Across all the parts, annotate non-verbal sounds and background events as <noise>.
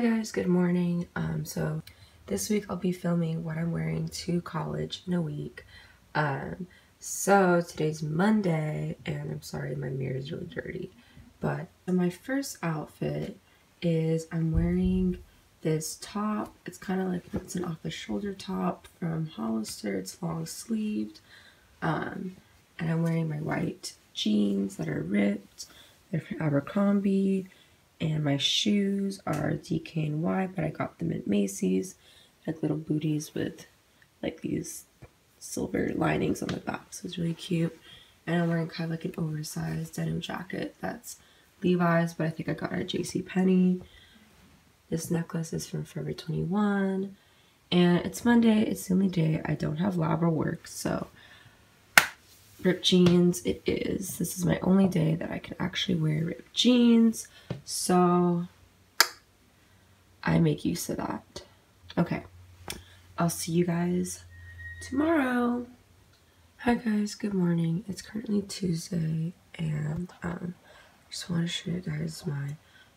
Hi guys, good morning. Um, so this week I'll be filming what I'm wearing to college in a week. Um, so today's Monday, and I'm sorry my mirror is really dirty, but my first outfit is I'm wearing this top. It's kind of like it's an off the shoulder top from Hollister. It's long sleeved, um, and I'm wearing my white jeans that are ripped. They're from Abercrombie and my shoes are DKNY, but I got them at Macy's. Like little booties with like these silver linings on the back, so it's really cute. And I'm wearing kind of like an oversized denim jacket that's Levi's, but I think I got it at J.C. Penney. This necklace is from Forever 21. And it's Monday, it's the only day I don't have lab or work, so ripped jeans it is. This is my only day that I can actually wear ripped jeans. So I make use of that. Okay. I'll see you guys tomorrow. Hi guys, good morning. It's currently Tuesday and um just want to show you guys my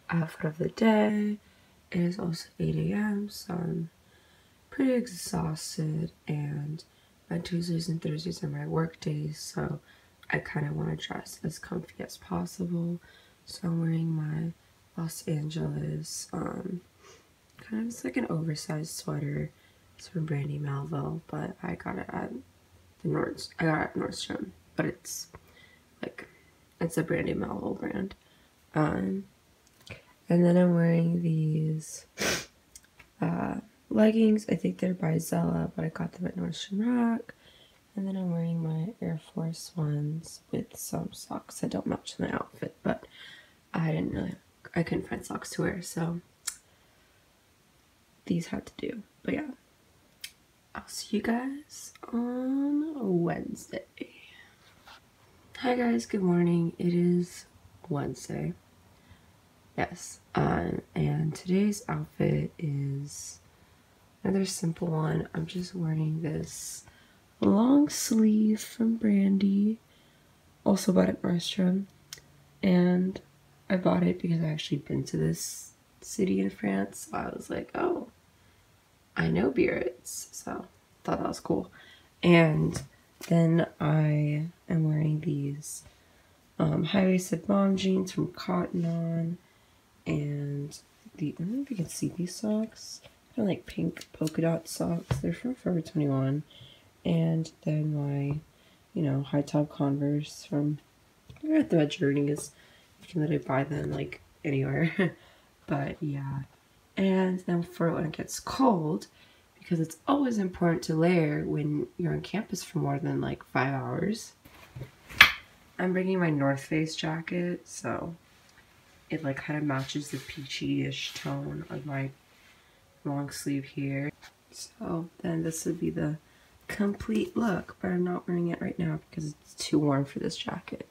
outfit of the day. It is also 8 a.m. so I'm pretty exhausted and my Tuesdays and Thursdays are my work days, so I kind of want to dress as comfy as possible. So I'm wearing my Los Angeles, um, kind of like an oversized sweater. It's from Brandy Melville, but I got it at the Nord. I got it at Nordstrom, but it's like it's a Brandy Melville brand. Um, and then I'm wearing these. Uh, leggings. I think they're by Zella, but I got them at Nordstrom Rack. And then I'm wearing my Air Force Ones with some socks that don't match my outfit, but I didn't really, I couldn't find socks to wear, so these had to do. But yeah, I'll see you guys on Wednesday. Hi guys, good morning. It is Wednesday. Yes, um, and today's outfit is Another simple one. I'm just wearing this long sleeve from Brandy. Also bought at Nordstrom. And I bought it because I actually been to this city in France. So I was like, oh, I know Biarritz. So thought that was cool. And then I am wearing these um, high-waisted mom jeans from Cotton On. And the, I don't know if you can see these socks of like pink polka dot socks. They're from Forever 21. And then my, you know, high top Converse from I at the Journeys. You can literally buy them like anywhere. <laughs> but yeah. And then for when it gets cold, because it's always important to layer when you're on campus for more than like five hours. I'm bringing my North Face jacket, so it like kind of matches the peachy-ish tone of my long sleeve here. So then this would be the complete look, but I'm not wearing it right now because it's too warm for this jacket.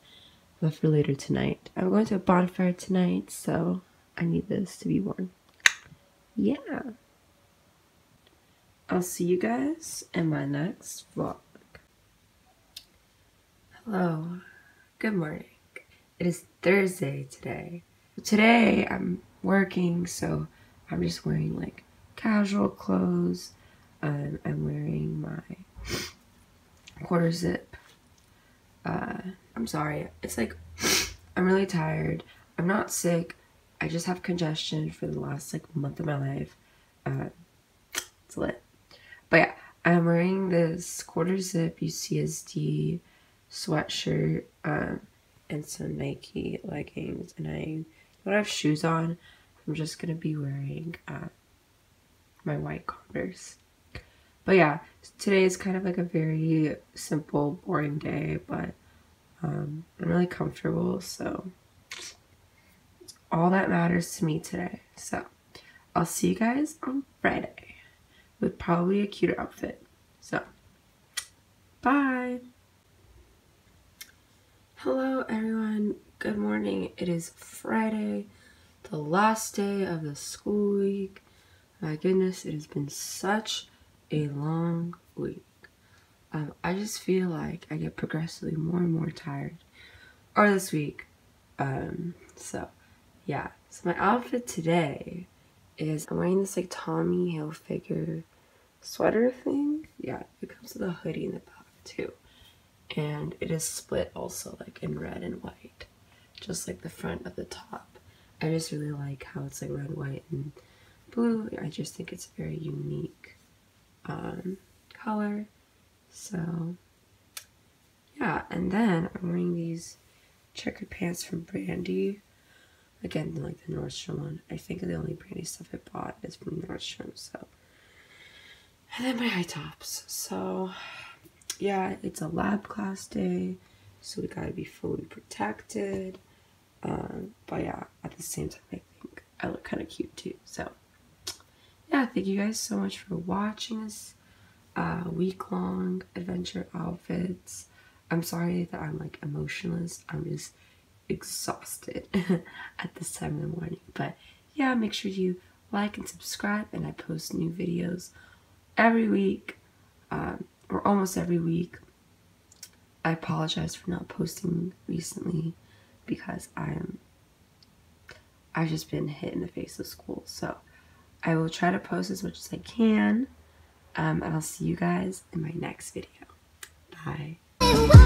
But for later tonight. I'm going to a bonfire tonight, so I need this to be worn. Yeah. I'll see you guys in my next vlog. Hello. Good morning. It is Thursday today. Today I'm working, so I'm just wearing like casual clothes. Um, I'm wearing my quarter zip. Uh, I'm sorry. It's like I'm really tired. I'm not sick. I just have congestion for the last like month of my life. Uh, it's lit. But yeah, I'm wearing this quarter zip UCSD sweatshirt um, and some Nike leggings, and I don't have shoes on. I'm just gonna be wearing uh, my white Converse. But yeah, today is kind of like a very simple, boring day, but um, I'm really comfortable, so all that matters to me today. So I'll see you guys on Friday with probably a cuter outfit. So, bye! Hello everyone, good morning. It is Friday, the last day of the school week. My goodness, it has been such a long week. Um, I just feel like I get progressively more and more tired. Or this week. Um, so, yeah. So my outfit today is I'm wearing this like Tommy Hilfiger sweater thing. Yeah, it comes with a hoodie in the back too. And it is split also like in red and white, just like the front of the top. I just really like how it's like red, white, and blue. I just think it's a very unique um, color. So yeah, and then I'm wearing these checkered pants from Brandy. Again, like the Nordstrom one. I think the only Brandy stuff I bought is from Nordstrom, so. And then my high tops. So, yeah, it's a lab class day, so we gotta be fully protected. Um, but yeah, at the same time, I think I look kind of cute too. So, yeah, thank you guys so much for watching this uh, week long adventure outfits. I'm sorry that I'm like emotionless. I'm just exhausted <laughs> at this time in the morning. But yeah, make sure you like and subscribe, and I post new videos every week um, or almost every week. I apologize for not posting recently because I'm I've just been hit in the face of school. So I will try to post as much as I can. Um, and I'll see you guys in my next video. Bye.